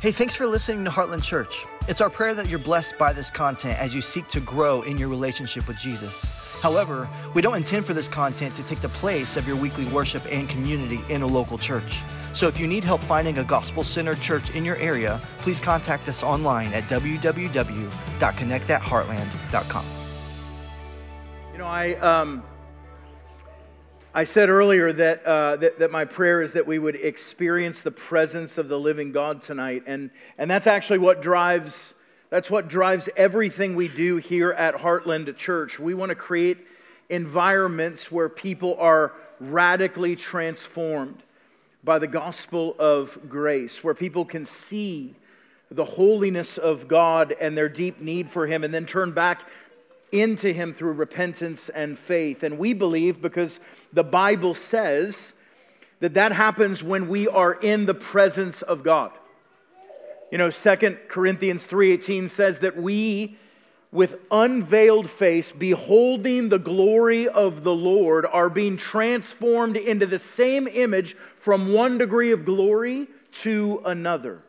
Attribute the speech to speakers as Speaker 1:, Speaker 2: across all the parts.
Speaker 1: Hey, thanks for listening to Heartland Church. It's our prayer that you're blessed by this content as you seek to grow in your relationship with Jesus. However, we don't intend for this content to take the place of your weekly worship and community in a local church. So if you need help finding a gospel centered church in your area, please contact us online at www.connectatheartland.com.
Speaker 2: You know, I. Um I said earlier that, uh, that, that, my prayer is that we would experience the presence of the living God tonight. And, and that's actually what drives, that's what drives everything we do here at Heartland Church. We want to create environments where people are radically transformed by the gospel of grace, where people can see the holiness of God and their deep need for Him, and then turn back into Him through repentance and faith. And we believe because the Bible says that that happens when we are in the presence of God. You know, Second Corinthians 3:18 says that we with unveiled face beholding the glory of the Lord are being transformed into the same image from one degree of glory to another.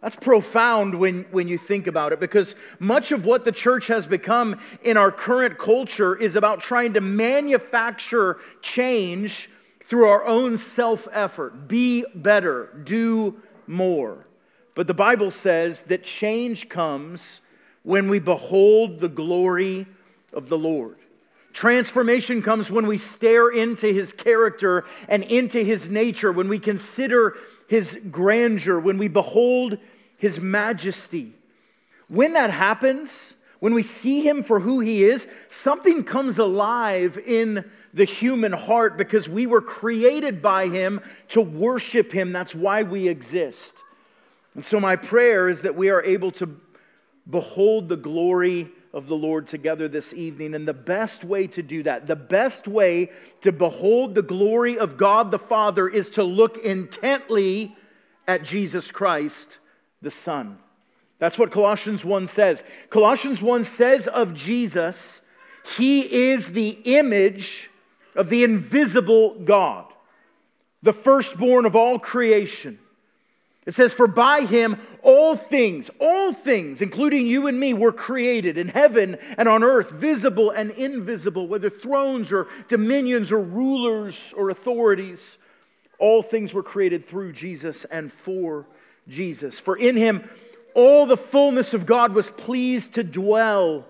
Speaker 2: That's profound when, when you think about it because much of what the church has become in our current culture is about trying to manufacture change through our own self effort. Be better, do more. But the Bible says that change comes when we behold the glory of the Lord. Transformation comes when we stare into his character and into his nature, when we consider his grandeur, when we behold his majesty. When that happens, when we see him for who he is, something comes alive in the human heart because we were created by him to worship him. That's why we exist. And so, my prayer is that we are able to behold the glory of the Lord together this evening. And the best way to do that, the best way to behold the glory of God the Father is to look intently at Jesus Christ the Son. That's what Colossians 1 says. Colossians 1 says of Jesus, He is the image of the invisible God, the firstborn of all creation. It says, For by him all things, all things, including you and me, were created in heaven and on earth, visible and invisible, whether thrones or dominions or rulers or authorities. All things were created through Jesus and for Jesus. For in him all the fullness of God was pleased to dwell,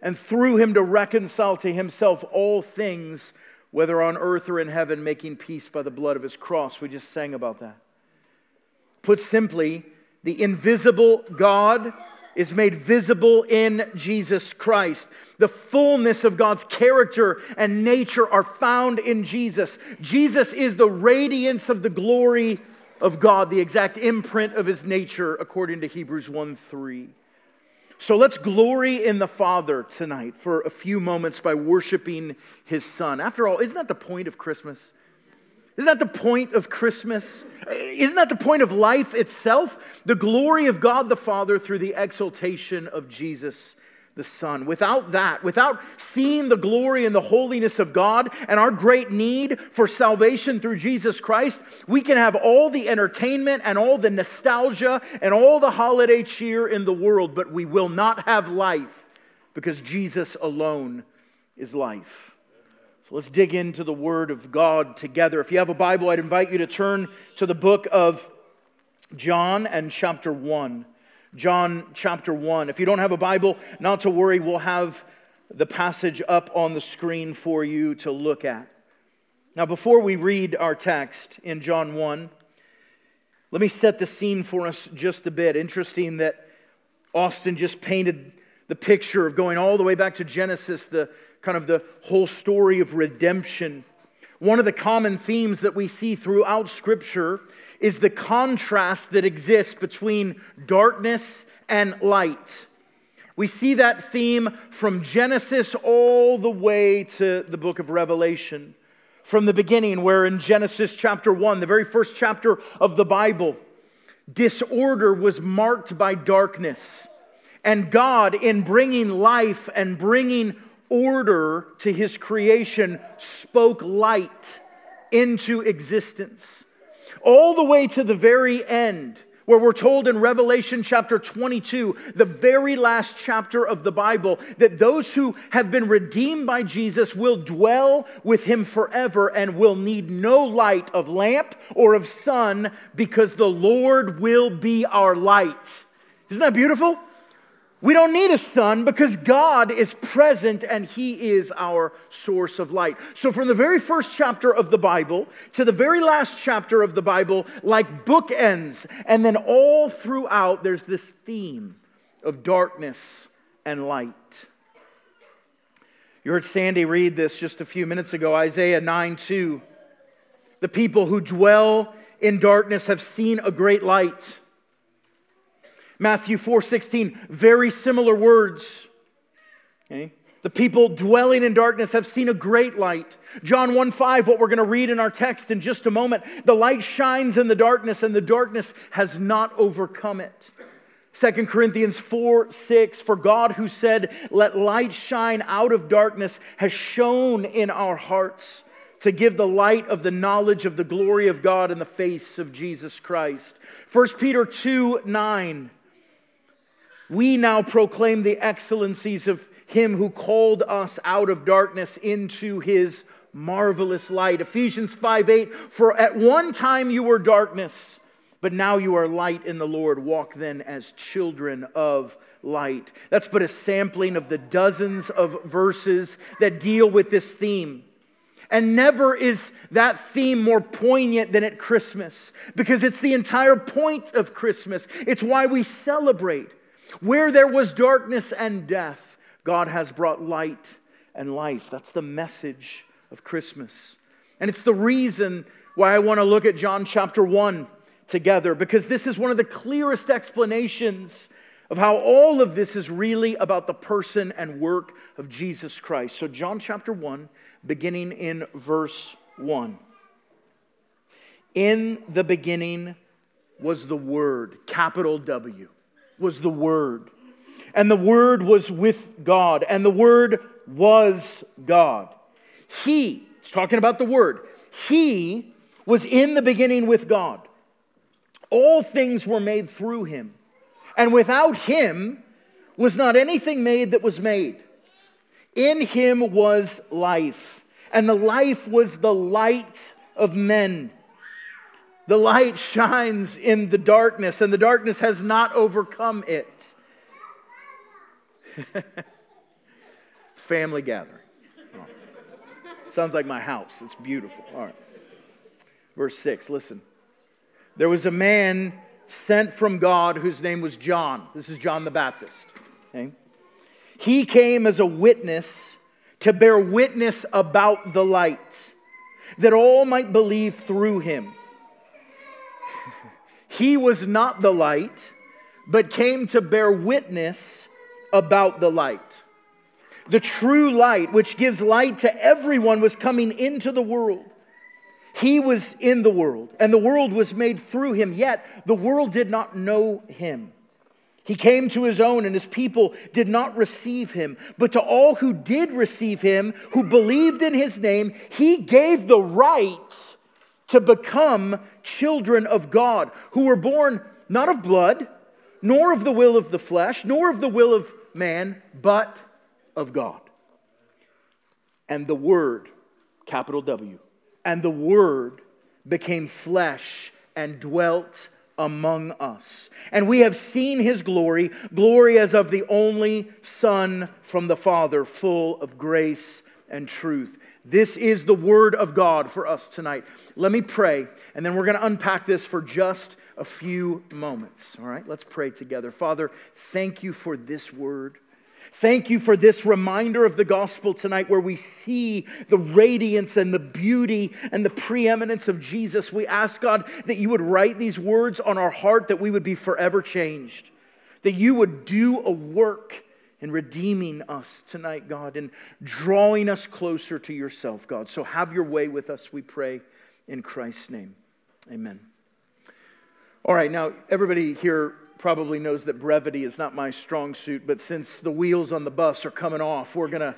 Speaker 2: and through him to reconcile to himself all things, whether on earth or in heaven, making peace by the blood of his cross. We just sang about that. Put simply, the invisible God is made visible in Jesus Christ. The fullness of God's character and nature are found in Jesus. Jesus is the radiance of the glory of God, the exact imprint of his nature, according to Hebrews 1 3. So let's glory in the Father tonight for a few moments by worshiping his Son. After all, isn't that the point of Christmas? Isn't that the point of Christmas? Isn't that the point of life itself? The glory of God the Father through the exaltation of Jesus the Son. Without that, without seeing the glory and the holiness of God and our great need for salvation through Jesus Christ, we can have all the entertainment and all the nostalgia and all the holiday cheer in the world, but we will not have life because Jesus alone is life. Let's dig into the Word of God together. If you have a Bible, I'd invite you to turn to the book of John and chapter 1. John chapter 1. If you don't have a Bible, not to worry, we'll have the passage up on the screen for you to look at. Now, before we read our text in John 1, let me set the scene for us just a bit. Interesting that Austin just painted the picture of going all the way back to Genesis, the kind of the whole story of redemption. One of the common themes that we see throughout Scripture is the contrast that exists between darkness and light. We see that theme from Genesis all the way to the book of Revelation. From the beginning, where in Genesis chapter 1, the very first chapter of the Bible, disorder was marked by darkness. And God, in bringing life and bringing order to his creation, spoke light into existence all the way to the very end, where we're told in Revelation chapter 22, the very last chapter of the Bible, that those who have been redeemed by Jesus will dwell with him forever and will need no light of lamp or of sun because the Lord will be our light. Isn't that beautiful? We don't need a sun because God is present and He is our source of light. So, from the very first chapter of the Bible to the very last chapter of the Bible, like bookends, and then all throughout, there's this theme of darkness and light. You heard Sandy read this just a few minutes ago Isaiah 9 2. The people who dwell in darkness have seen a great light. Matthew 4:16, very similar words. Okay? The people dwelling in darkness have seen a great light. John 1 5, what we're going to read in our text in just a moment. The light shines in the darkness, and the darkness has not overcome it. 2 Corinthians 4 6, for God who said, Let light shine out of darkness, has shone in our hearts to give the light of the knowledge of the glory of God in the face of Jesus Christ. 1 Peter 2 9, we now proclaim the excellencies of him who called us out of darkness into his marvelous light. Ephesians 5 8, for at one time you were darkness, but now you are light in the Lord. Walk then as children of light. That's but a sampling of the dozens of verses that deal with this theme. And never is that theme more poignant than at Christmas because it's the entire point of Christmas. It's why we celebrate. Where there was darkness and death, God has brought light and life. That's the message of Christmas. And it's the reason why I want to look at John chapter 1 together, because this is one of the clearest explanations of how all of this is really about the person and work of Jesus Christ. So, John chapter 1, beginning in verse 1. In the beginning was the Word, capital W was the Word. And the Word was with God, and the Word was God. He, it's talking about the Word, He was in the beginning with God. All things were made through Him. And without Him was not anything made that was made. In Him was life, and the life was the light of men. The light shines in the darkness, and the darkness has not overcome it. Family gathering. Oh. Sounds like my house. It's beautiful. All right. Verse 6, listen. There was a man sent from God whose name was John. This is John the Baptist. Okay? He came as a witness to bear witness about the light, that all might believe through him. He was not the light, but came to bear witness about the light. The true light, which gives light to everyone, was coming into the world. He was in the world, and the world was made through him, yet the world did not know him. He came to his own, and his people did not receive him. But to all who did receive him, who believed in his name, he gave the right to become children of God, who were born not of blood, nor of the will of the flesh, nor of the will of man, but of God. And the Word, capital W, and the Word became flesh and dwelt among us. And we have seen his glory, glory as of the only Son from the Father, full of grace and truth. This is the word of God for us tonight. Let me pray, and then we're going to unpack this for just a few moments. All right, let's pray together. Father, thank you for this word. Thank you for this reminder of the gospel tonight where we see the radiance and the beauty and the preeminence of Jesus. We ask, God, that you would write these words on our heart, that we would be forever changed, that you would do a work and redeeming us tonight, God, and drawing us closer to yourself, God. So have your way with us, we pray, in Christ's name. Amen. All right, now, everybody here probably knows that brevity is not my strong suit, but since the wheels on the bus are coming off, we're gonna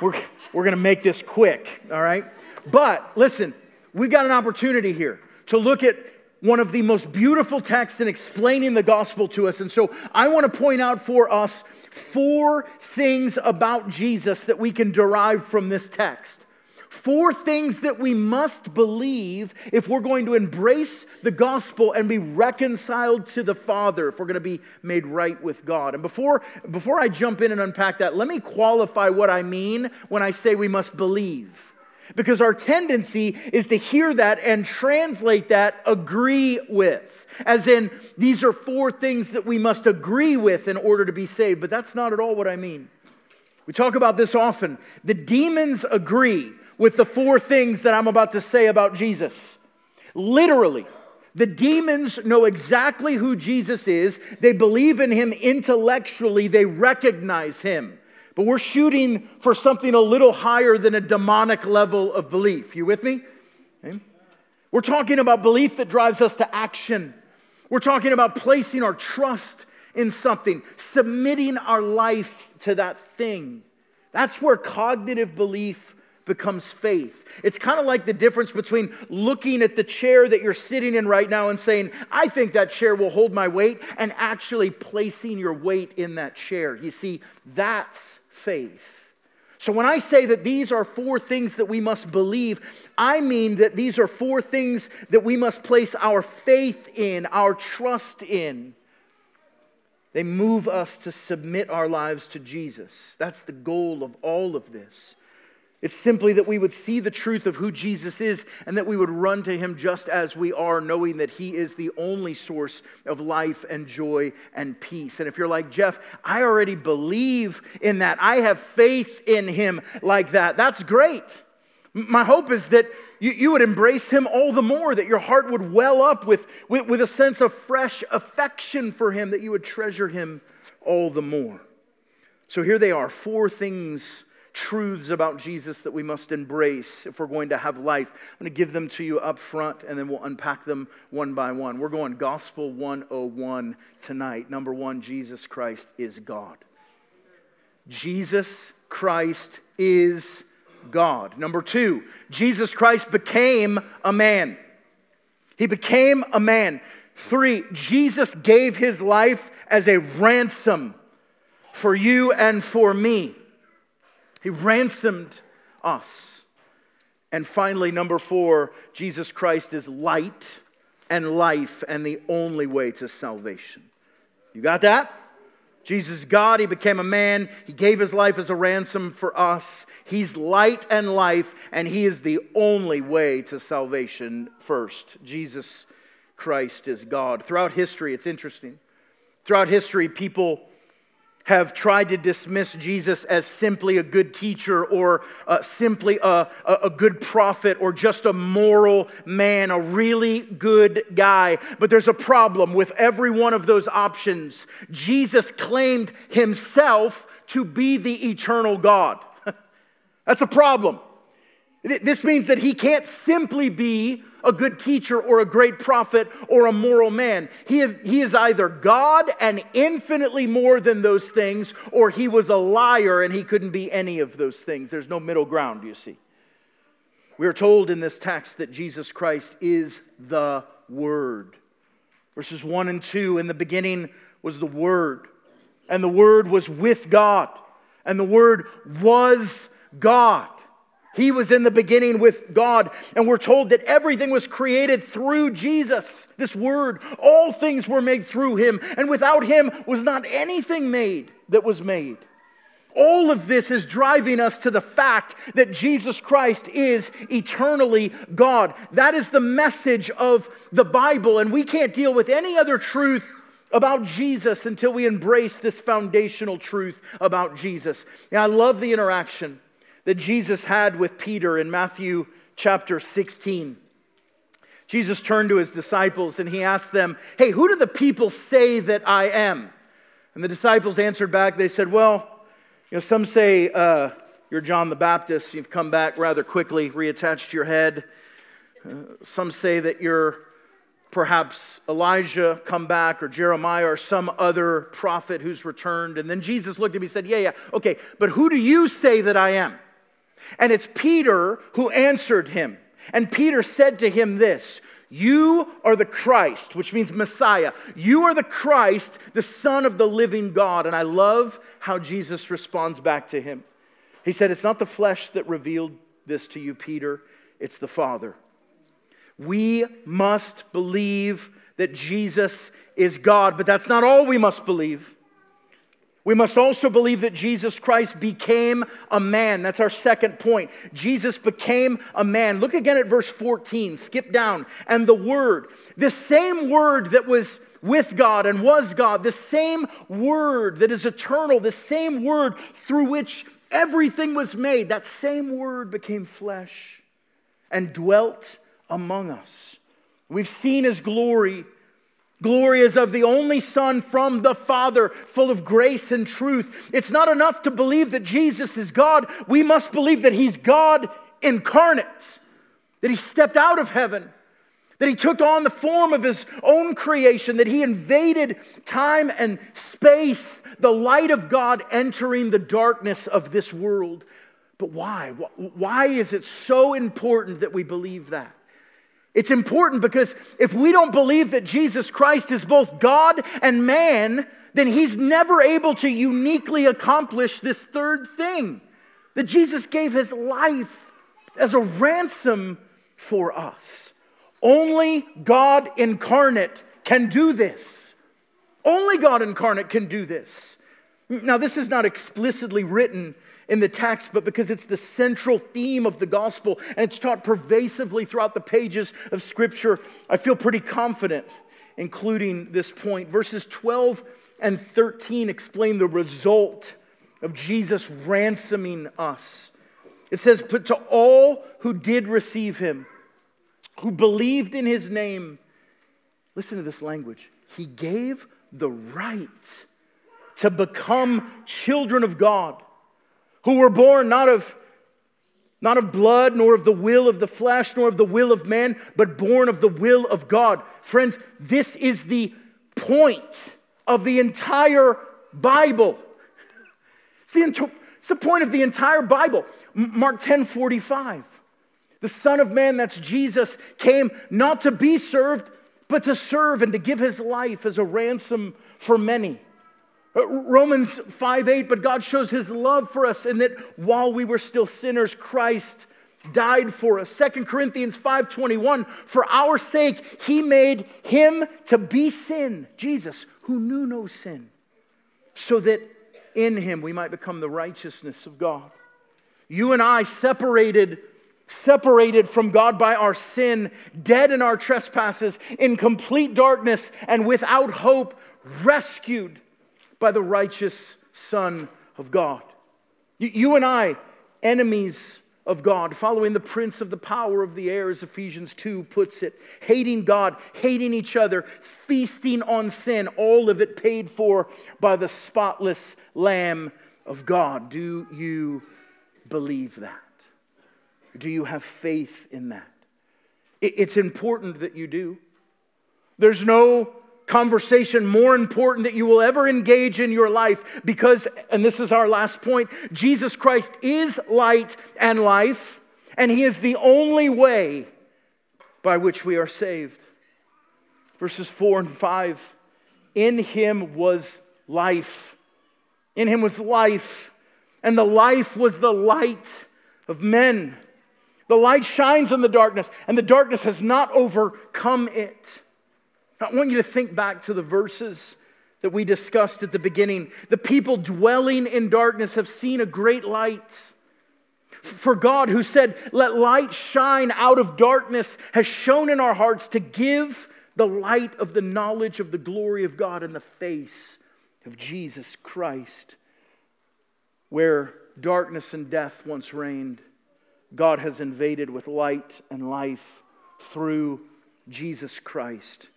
Speaker 2: we're, we're gonna make this quick, all right? But listen, we've got an opportunity here to look at one of the most beautiful texts in explaining the gospel to us. And so I want to point out for us four things about Jesus that we can derive from this text. Four things that we must believe if we're going to embrace the gospel and be reconciled to the Father, if we're going to be made right with God. And before, before I jump in and unpack that, let me qualify what I mean when I say we must believe. Because our tendency is to hear that and translate that agree with. As in, these are four things that we must agree with in order to be saved. But that's not at all what I mean. We talk about this often. The demons agree with the four things that I'm about to say about Jesus. Literally, the demons know exactly who Jesus is, they believe in him intellectually, they recognize him. But we're shooting for something a little higher than a demonic level of belief. You with me? Okay. We're talking about belief that drives us to action. We're talking about placing our trust in something, submitting our life to that thing. That's where cognitive belief becomes faith. It's kind of like the difference between looking at the chair that you're sitting in right now and saying, I think that chair will hold my weight, and actually placing your weight in that chair. You see, that's faith. So, when I say that these are four things that we must believe, I mean that these are four things that we must place our faith in, our trust in. They move us to submit our lives to Jesus. That's the goal of all of this. It's simply that we would see the truth of who Jesus is and that we would run to him just as we are, knowing that he is the only source of life and joy and peace. And if you're like, Jeff, I already believe in that, I have faith in him like that, that's great. My hope is that you, you would embrace him all the more, that your heart would well up with, with, with a sense of fresh affection for him, that you would treasure him all the more. So here they are four things truths about Jesus that we must embrace if we're going to have life. I'm going to give them to you up front and then we'll unpack them one by one. We're going Gospel 101 tonight. Number one, Jesus Christ is God. Jesus Christ is God. Number two, Jesus Christ became a man. He became a man. Three, Jesus gave his life as a ransom for you and for me. He ransomed us. And finally, number four, Jesus Christ is light and life and the only way to salvation. You got that? Jesus God, He became a man. He gave His life as a ransom for us. He's light and life, and He is the only way to salvation first. Jesus Christ is God. Throughout history, it's interesting. Throughout history, people have tried to dismiss Jesus as simply a good teacher or uh, simply a, a good prophet or just a moral man, a really good guy. But there's a problem with every one of those options. Jesus claimed himself to be the eternal God. That's a problem. This means that he can't simply be a good teacher or a great prophet or a moral man. He, he is either God and infinitely more than those things, or he was a liar and he couldn't be any of those things. There's no middle ground, you see. We are told in this text that Jesus Christ is the Word. Verses 1 and 2 In the beginning was the Word, and the Word was with God, and the Word was God. He was in the beginning with God, and we're told that everything was created through Jesus, this word. All things were made through him, and without him was not anything made that was made. All of this is driving us to the fact that Jesus Christ is eternally God. That is the message of the Bible, and we can't deal with any other truth about Jesus until we embrace this foundational truth about Jesus. And I love the interaction that Jesus had with Peter in Matthew chapter 16. Jesus turned to his disciples and he asked them, Hey, who do the people say that I am? And the disciples answered back, they said, Well, you know, some say uh, you're John the Baptist, you've come back rather quickly, reattached your head. Uh, some say that you're perhaps Elijah come back or Jeremiah or some other prophet who's returned. And then Jesus looked at me and said, Yeah, yeah, okay, but who do you say that I am? And it's Peter who answered him. And Peter said to him this You are the Christ, which means Messiah. You are the Christ, the Son of the living God. And I love how Jesus responds back to him. He said, It's not the flesh that revealed this to you, Peter, it's the Father. We must believe that Jesus is God, but that's not all we must believe. We must also believe that Jesus Christ became a man. That's our second point. Jesus became a man. Look again at verse 14, skip down. And the Word, the same Word that was with God and was God, the same Word that is eternal, the same Word through which everything was made, that same Word became flesh and dwelt among us. We've seen His glory Glory is of the only Son from the Father, full of grace and truth. It's not enough to believe that Jesus is God. We must believe that He's God incarnate, that He stepped out of heaven, that He took on the form of His own creation, that He invaded time and space, the light of God entering the darkness of this world. But why? Why is it so important that we believe that? It's important because if we don't believe that Jesus Christ is both God and man, then he's never able to uniquely accomplish this third thing that Jesus gave his life as a ransom for us. Only God incarnate can do this. Only God incarnate can do this. Now, this is not explicitly written in the text, but because it's the central theme of the gospel and it's taught pervasively throughout the pages of Scripture, I feel pretty confident including this point. Verses 12 and 13 explain the result of Jesus ransoming us. It says, But to all who did receive him, who believed in his name, listen to this language, he gave the right to become children of God who were born not of not of blood, nor of the will of the flesh, nor of the will of man, but born of the will of God. Friends, this is the point of the entire Bible. It's the, it's the point of the entire Bible. Mark 10 45. The Son of Man, that's Jesus, came not to be served, but to serve and to give his life as a ransom for many. Uh, Romans 5 8, but God shows his love for us in that while we were still sinners, Christ died for us. 2 Corinthians 5:21, for our sake he made him to be sin, Jesus, who knew no sin, so that in him we might become the righteousness of God. You and I separated separated from God by our sin, dead in our trespasses, in complete darkness and without hope, rescued by the righteous Son of God. You and I, enemies of God, following the prince of the power of the air, as Ephesians 2 puts it, hating God, hating each other, feasting on sin, all of it paid for by the spotless Lamb of God. Do you believe that? Do you have faith in that? It's important that you do. There's no conversation more important that you will ever engage in your life because, and this is our last point, Jesus Christ is light and life, and He is the only way by which we are saved. Verses 4 and 5 In Him was life. In Him was life, and the life was the light of men. The light shines in the darkness, and the darkness has not overcome it. I want you to think back to the verses that we discussed at the beginning. The people dwelling in darkness have seen a great light. For God, who said, Let light shine out of darkness, has shone in our hearts to give the light of the knowledge of the glory of God in the face of Jesus Christ. Where darkness and death once reigned, God has invaded with light and life through Jesus Christ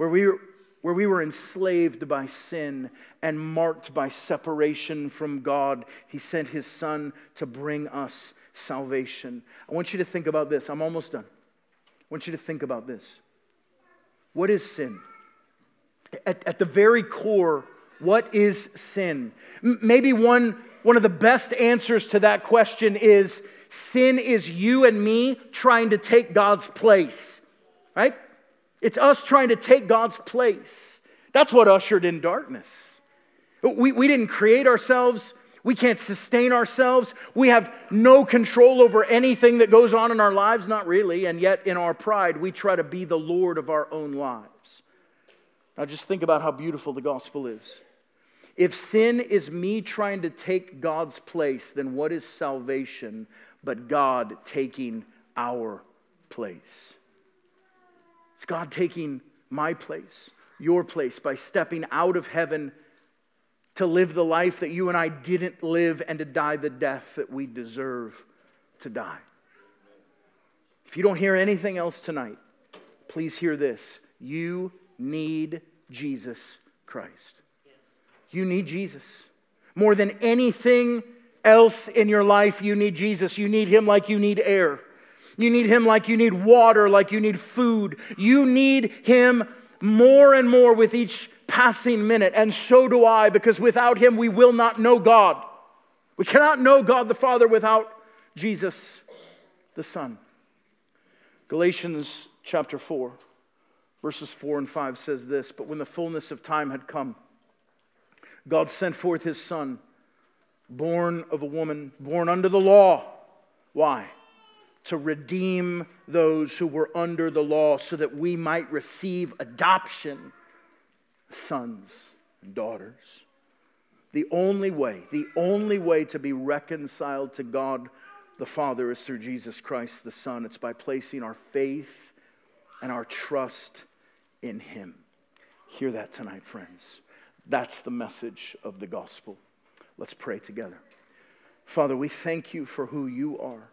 Speaker 2: where we, were, where we were enslaved by sin and marked by separation from God, He sent His Son to bring us salvation. I want you to think about this. I'm almost done. I want you to think about this. What is sin? At, at the very core, what is sin? M- maybe one, one of the best answers to that question is sin is you and me trying to take God's place, right? It's us trying to take God's place. That's what ushered in darkness. We, we didn't create ourselves. We can't sustain ourselves. We have no control over anything that goes on in our lives, not really. And yet, in our pride, we try to be the Lord of our own lives. Now, just think about how beautiful the gospel is. If sin is me trying to take God's place, then what is salvation but God taking our place? It's God taking my place, your place, by stepping out of heaven to live the life that you and I didn't live and to die the death that we deserve to die. If you don't hear anything else tonight, please hear this. You need Jesus Christ. You need Jesus. More than anything else in your life, you need Jesus. You need Him like you need air. You need Him like you need water, like you need food. You need Him more and more with each passing minute. And so do I, because without Him, we will not know God. We cannot know God the Father without Jesus the Son. Galatians chapter 4, verses 4 and 5 says this But when the fullness of time had come, God sent forth His Son, born of a woman, born under the law. Why? To redeem those who were under the law so that we might receive adoption, sons and daughters. The only way, the only way to be reconciled to God the Father is through Jesus Christ the Son. It's by placing our faith and our trust in Him. Hear that tonight, friends. That's the message of the gospel. Let's pray together. Father, we thank you for who you are.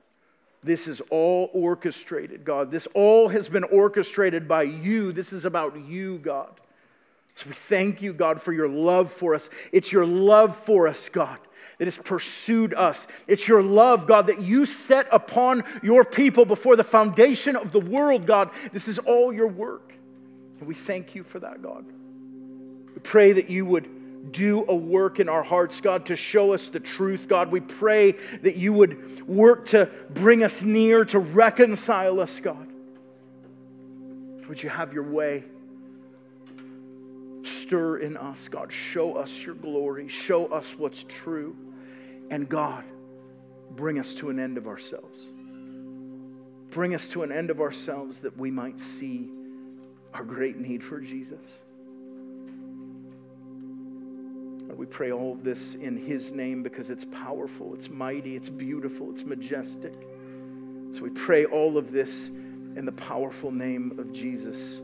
Speaker 2: This is all orchestrated, God. This all has been orchestrated by you. This is about you, God. So we thank you, God, for your love for us. It's your love for us, God, that has pursued us. It's your love, God, that you set upon your people before the foundation of the world, God. This is all your work. And we thank you for that, God. We pray that you would do a work in our hearts, God, to show us the truth. God, we pray that you would work to bring us near, to reconcile us, God. Would you have your way? Stir in us, God. Show us your glory. Show us what's true. And God, bring us to an end of ourselves. Bring us to an end of ourselves that we might see our great need for Jesus. We pray all of this in His name because it's powerful, it's mighty, it's beautiful, it's majestic. So we pray all of this in the powerful name of Jesus.